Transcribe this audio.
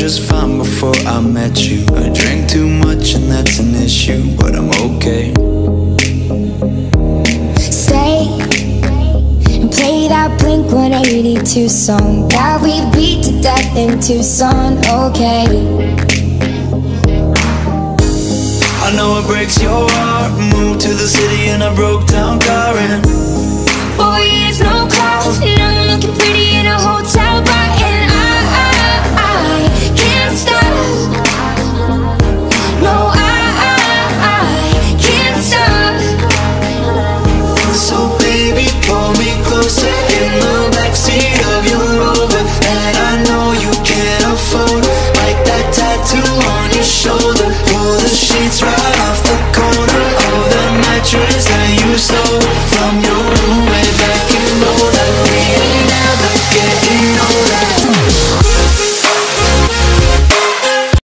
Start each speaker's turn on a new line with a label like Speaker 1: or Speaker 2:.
Speaker 1: just fine before I met you. I drink too much and that's an issue But I'm okay.
Speaker 2: Stay and play that Blink 182 song that we beat to death in Tucson, okay?
Speaker 1: I know it breaks your heart. Moved to the city in a broke down car and Pull the sheets right off the corner of the mattress that you stole